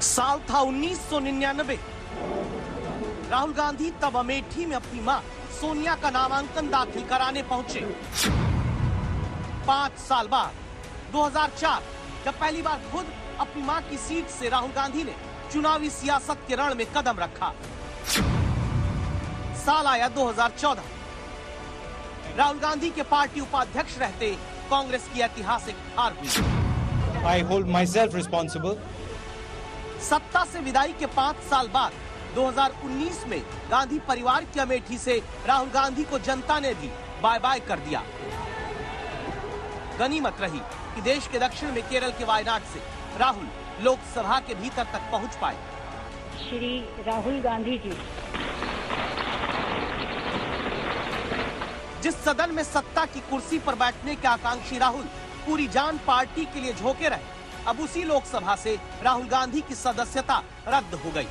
साल था 1999 राहुल गांधी तब अमेठी में अपनी माँ सोनिया का नामांकन दाखिल कराने पहुँचे। पाँच साल बाद 2004 जब पहली बार खुद अपनी माँ की सीट से राहुल गांधी ने चुनावी सियासत के रण में कदम रखा। साल आया 2014 राहुल गांधी के पार्टी उपाध्यक्ष रहते कांग्रेस की ऐतिहासिक हार हुई। I hold myself responsible. सत्ता से विदाई के पाँच साल बाद 2019 में गांधी परिवार की अमेठी से राहुल गांधी को जनता ने भी बाय बाय कर दिया। गनीमत रही कि देश के दक्षिण में केरल के वायनाड से राहुल लोकसभा के भीतर तक पहुँच पाए। श्री राहुल गांधी जी। जिस सदन में सत्ता की कुर्सी पर बैठने के आकांक्षी राहुल पूरी जान पार्टी के लिए झोंके रहे अब उसी लोकसभा से राहुल गांधी की सदस्यता रद्द हो गई।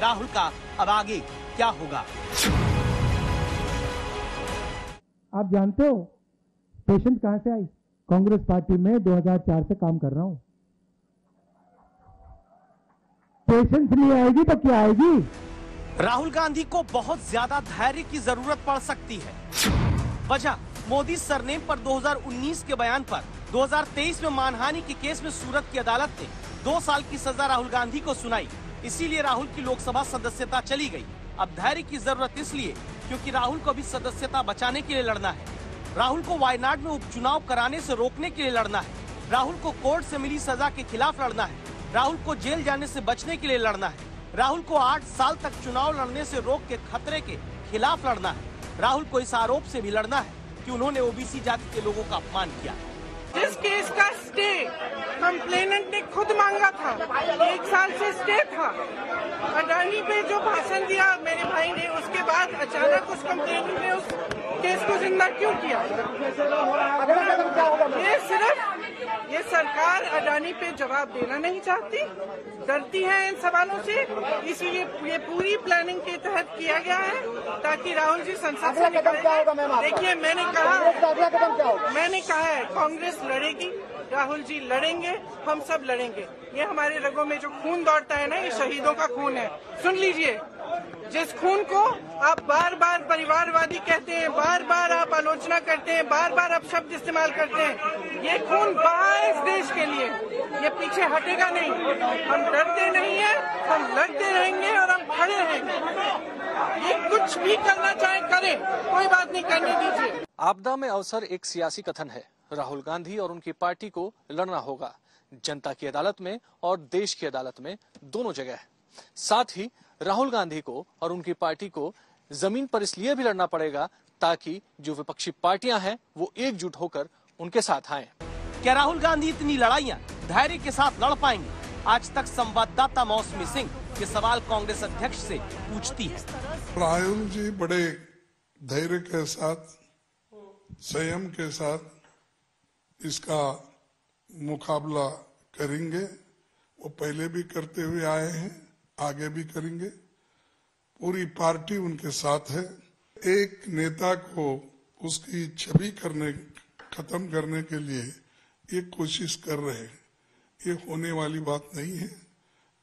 राहुल का अब आगे क्या होगा? आप जानते हो पेशेंट कहाँ से आई? कांग्रेस पार्टी में 2004 से काम कर रहा हूँ। पेशेंट नहीं आएगी तो क्या आएगी? राहुल गांधी को बहुत ज़्यादा धैर्य की ज़रूरत पड़ सकती है। वजह? मोदी सरनेम पर 2019 के बयान पर 2023 में मानहानि के केस में सूरत की अदालत ने दो साल की सजा राहुल गांधी को सुनाई। इसीलिए राहुल की लोकसभा सदस्यता चली गई। अब धैर्य की ज़रूरत इसलिए क्योंकि राहुल को भी सदस्यता बचाने के लिए लड़ना है। राहुल को वायनाड में उपचुनाव कराने से रोकने के लिए लड़ना है। राहुल को कोर्ट से मिली सजा के खिलाफ लड़ना है। राहुल को जेल जाने से बचने के लिए लड़ना है। राहुल को आठ साल तक चुनाव लड़ने से रोक के खतरे के खिलाफ लड़ना है। राहुल को इस आरोप से भी लड़ना है। कि उन्होंने ओबीसी जाति के लोगों का अपमान किया। जिस केस का स्टे कंप्लेनेंट ने खुद मांगा था एक साल से स्टे था। अडानी पे जो भाषण दिया मेरे भाई ने उसके बाद अचानक उस कंप्लेनेंट ने उस केस को ज़िंदा क्यों किया? ये सिर्फ़ ये सरकार अडानी पे जवाब देना नहीं चाहती। डरती है इन सवालों से। इसलिए ये पूरी प्लानिंग के तहत किया गया है ताकि राहुल जी संसद से निकल जाए। देखिए मैंने कहा मैंने कहा है कांग्रेस लड़ेगी राहुल जी लड़ेंगे हम सब लड़ेंगे। ये हमारे रगों में जो खून दौड़ता है ना ये शहीदों का खून है। सुन लीजिए जिस खून को आप बार बार परिवारवादी कहते हैं बार बार आप आलोचना करते हैं बार बार आप शब्द इस्तेमाल करते हैं ये खून है इस देश के लिए। ये पीछे हटेगा नहीं। हम डरते नहीं है, हम लड़ते रहेंगे और हम खड़े रहेंगे। ये कुछ भी करना चाहे करें, कोई बात नहीं, करने दीजिए। आपदा में अवसर एक सियासी कथन है। राहुल गांधी और उनकी पार्टी को लड़ना होगा। जनता की अदालत में और देश की अदालत में दोनों जगह साथ ही राहुल गांधी को और उनकी पार्टी को ज़मीन पर इसलिए भी लड़ना पड़ेगा ताकि जो विपक्षी पार्टियाँ हैं, वो एकजुट होकर उनके साथ आए। क्या राहुल गांधी इतनी लड़ाइयाँ धैर्य के साथ लड़ पाएँगे? आज तक संवाददाता मौसमी सिंह ये सवाल कांग्रेस अध्यक्ष से पूछती है। राहुल जी बड़े धैर्य के साथ, संयम के साथ इसका मुकाबला करेंगे। वो पहले भी करते हुए आए हैं, आगे भी करेंगे। पूरी पार्टी उनके साथ है। एक नेता को उसकी छवि करने, खत्म करने के लिए ये कोशिश कर रहे हैं। ये होने वाली बात नहीं है।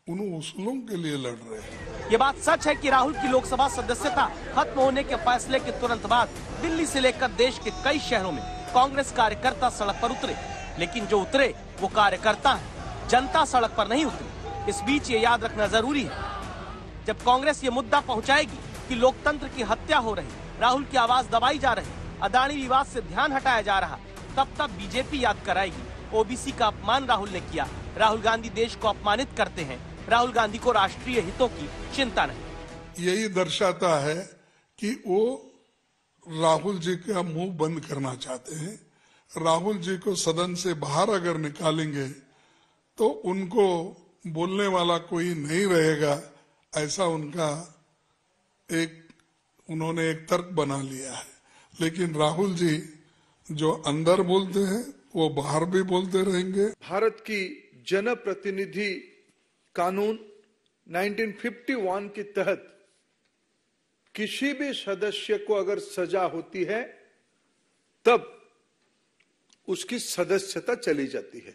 उन उसूलों के लिए लड़ रहे हैं। ये बात सच है कि राहुल की लोकसभा सदस्यता खत्म होने के फैसले के तुरंत बाद दिल्ली से लेकर देश के कई शहरों में कांग्रेस कार्यकर्ता सड़क पर उतरे। लेकिन जो उतरे, वो कार्यकर्ता है। जनता सड़क पर नहीं उतरी। इस बीच ये याद रखना ज़रूरी है। जब कांग्रेस ये मुद्दा पहुंचाएगी कि लोकतंत्र की हत्या हो रही, राहुल की आवाज़ दबाई जा रही अदानी विवाद से ध्यान हटाया जा रहा तब तब बीजेपी याद कराएगी। ओबीसी का अपमान राहुल ने किया। राहुल गांधी देश को अपमानित करते हैं। राहुल गांधी को राष्ट्रीय हितों की चिंता नहीं। यही दर्शाता है कि वो राहुल जी का मुँह बंद करना चाहते हैं। राहुल जी को सदन से बाहर अगर निकालेंगे तो उनको बोलने वाला कोई नहीं रहेगा। ऐसा उनका एक, उन्होंने एक तर्क बना लिया है। लेकिन राहुल जी जो अंदर बोलते हैं वो बाहर भी बोलते रहेंगे। भारत की जनप्रतिनिधि कानून 1951 के तहत किसी भी सदस्य को अगर सजा होती है तब उसकी सदस्यता चली जाती है।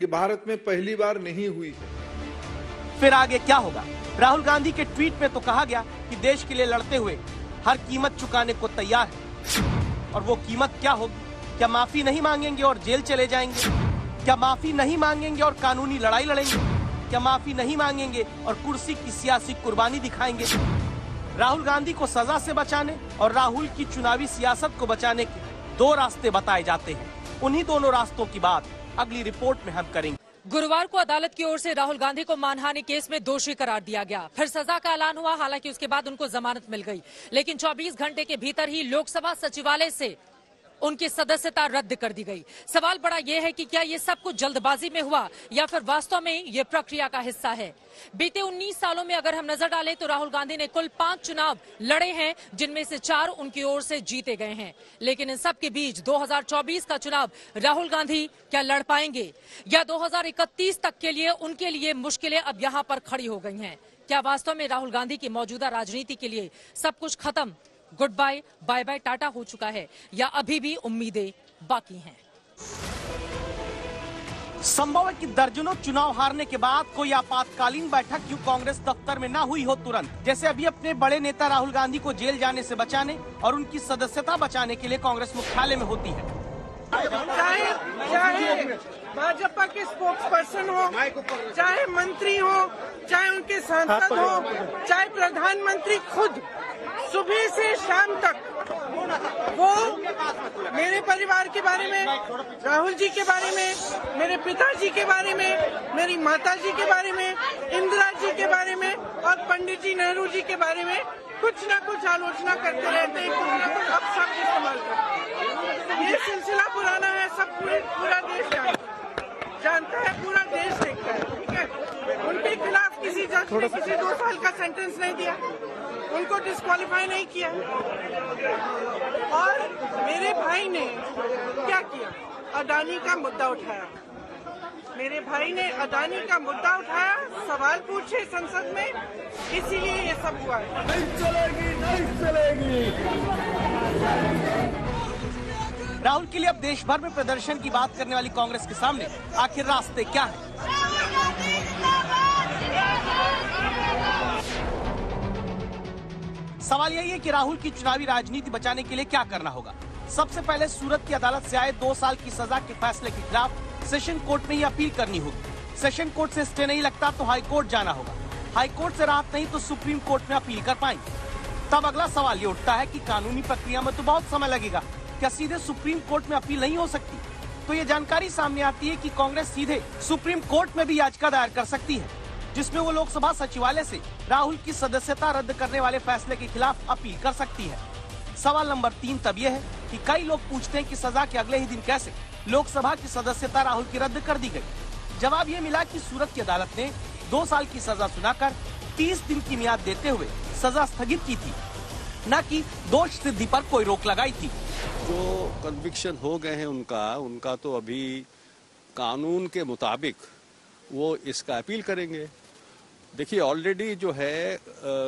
ये भारत में पहली बार नहीं हुई है। फिर आगे क्या होगा? राहुल गांधी के ट्वीट में तो कहा गया कि देश के लिए लड़ते हुए हर कीमत चुकाने को तैयार है। और वो कीमत क्या होगी? क्या माफ़ी नहीं मांगेंगे और जेल चले जाएँगे? क्या माफ़ी नहीं मांगेंगे और कानूनी लड़ाई लड़ेंगे? क्या माफ़ी नहीं मांगेंगे और कुर्सी की सियासी कुर्बानी दिखाएँगे? राहुल गांधी को सजा से बचाने और राहुल की चुनावी सियासत को बचाने के दो रास्ते बताए जाते हैं। उन्हीं दोनों रास्तों की बात अगली रिपोर्ट में हम करेंगे। गुरुवार को अदालत की ओर से राहुल गांधी को मानहानि केस में दोषी करार दिया गया। फिर सजा का ऐलान हुआ, हालाँकि उसके बाद उनको जमानत मिल गई। लेकिन 24 घंटे के भीतर ही लोकसभा सचिवालय से उनकी सदस्यता रद्द कर दी गई। सवाल बड़ा यह है कि क्या ये सब कुछ जल्दबाजी में हुआ या फिर वास्तव में ये प्रक्रिया का हिस्सा है? बीते 19 सालों में अगर हम नज़र डालें तो राहुल गांधी ने कुल पाँच चुनाव लड़े हैं, जिनमें से चार उनकी ओर से जीते गए हैं। लेकिन इन सब के बीच 2024 का चुनाव राहुल गांधी क्या लड़ पाएँगे? या 2031 तक के लिए उनके लिए मुश्किलें अब यहाँ पर खड़ी हो गई हैं। क्या वास्तव में राहुल गांधी की मौजूदा राजनीति के लिए सब कुछ खत्म good bye bye bye tata हो चुका है या अभी भी उम्मीदें बाकी हैं। संभव है कि दर्जनों चुनाव हारने के बाद कोई आपातकालीन बैठक क्यों कांग्रेस दफ्तर में ना हुई हो तुरंत? जैसे अभी अपने बड़े नेता राहुल गांधी को जेल जाने से बचाने और उनकी सदस्यता बचाने के लिए कांग्रेस मुख्यालय में होती है। चाहे चाहे भाजपा के स्पोक्स पर्सन हो चाहे मंत्री हो चाहे उनके सांसद हो चाहे प्रधानमंत्री खुद सुबह से शाम तक। वो मेरे परिवार के बारे में, राहुल जी के बारे में, मेरे पिताजी के बारे में, मेरी माता जी के बारे में, इंदिरा जी के बारे में और पंडित जी नेहरू जी के बारे में कुछ न कुछ आलोचना करते रहते हैं, कुछ न कुछ अपशब्द इस्तेमाल करते हैं। ये सिलसिला पुराना है, सब पूरे, पूरा देश जानता जानता है, पूरा देश देखता है, ठीक है? उनके खिलाफ किसी जज ने किसी दो साल का सेंटेंस नहीं दिया। उनको डिस्कालीफाई नहीं किया। और मेरे भाई ने क्या किया? अडानी का मुद्दा उठाया। मेरे भाई ने अडानी का मुद्दा उठाया सवाल पूछे संसद में इसीलिए ये सब हुआ है। नहीं चलेगी नहीं चलेगी। राहुल के लिए अब देश भर में प्रदर्शन की बात करने वाली कांग्रेस के सामने आखिर रास्ते क्या हैं? सवाल यही है कि राहुल की चुनावी राजनीति बचाने के लिए क्या करना होगा? सबसे पहले सूरत की अदालत से आए दो साल की सजा के फैसले के खिलाफ सेशन कोर्ट में ही अपील करनी होगी। सेशन कोर्ट से स्टे नहीं लगता तो हाई कोर्ट जाना होगा। हाई कोर्ट से राहत नहीं तो सुप्रीम कोर्ट में अपील कर पाएँगे। तब अगला सवाल ये उठता है कि कानूनी प्रक्रिया में तो बहुत समय लगेगा। क्या सीधे सुप्रीम कोर्ट में अपील नहीं हो सकती? तो ये जानकारी सामने आती है कि कांग्रेस सीधे सुप्रीम कोर्ट में भी याचिका दायर कर सकती है। जिसमें वो लोकसभा सचिवालय से राहुल की सदस्यता रद्द करने वाले फैसले के खिलाफ अपील कर सकती है। सवाल नंबर तीन तब यह है कि कई लोग पूछते हैं कि सजा के अगले ही दिन कैसे लोकसभा की सदस्यता राहुल की रद्द कर दी गई। जवाब ये मिला कि सूरत की अदालत ने दो साल की सजा सुनाकर 30 दिन की मियाद देते हुए सजा स्थगित की थी। न कि दोष सिद्धि पर कोई रोक लगाई थी। जो कन्विक्शन हो गए हैं उनका उनका तो अभी कानून के मुताबिक वो इसका अपील करेंगे। देखिए ऑलरेडी जो है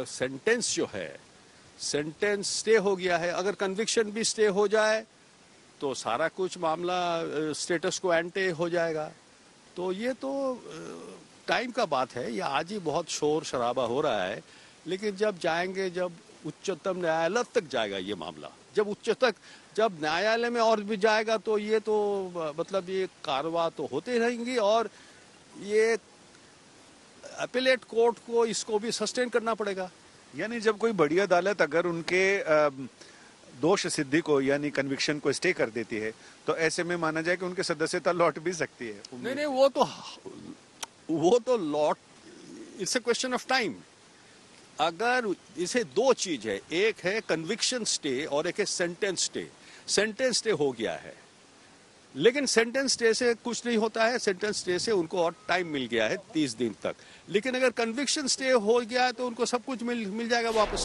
सेंटेंस जो है सेंटेंस स्टे हो गया है। अगर कन्विक्शन भी स्टे हो जाए तो सारा कुछ मामला स्टेटस को एंटे हो जाएगा। तो ये तो टाइम का बात है। ये आज ही बहुत शोर शराबा हो रहा है। लेकिन जब जाएँगे, जब उच्चतम न्यायालय तक जाएगा ये मामला। जब उच्च तक जब न्यायालय में और भी जाएगा तो ये तो मतलब ये कारवा तो होते रहेंगी। और ये अपीलेट कोर्ट को इसको भी सस्टेन करना पड़ेगा। यानी जब कोई बड़ी अदालत अगर उनके दोष सिद्धि को यानी कन्विक्शन को स्टे कर देती है तो ऐसे में माना जाए कि उनके सदस्यता लौट भी सकती है। नहीं नहीं वो तो वो तो लौट it's a question of time अगर इसे दो चीज़ है एक है कन्विक्शन स्टे और एक है सेंटेंस स्टे सेंटेंस स्टे हो गया है। लेकिन सेंटेंस स्टे से कुछ नहीं होता है सेंटेंस स्टे से उनको और टाइम मिल गया है तीस दिन तक। लेकिन अगर कन्विक्शन स्टे हो गया है तो उनको सब कुछ मिल मिल जाएगा वापस।